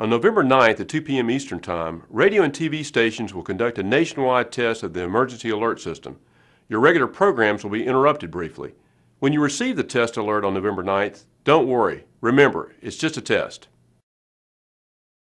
On November 9th at 2 p.m. Eastern Time, radio and TV stations will conduct a nationwide test of the emergency alert system. Your regular programs will be interrupted briefly. When you receive the test alert on November 9th, don't worry. Remember, it's just a test.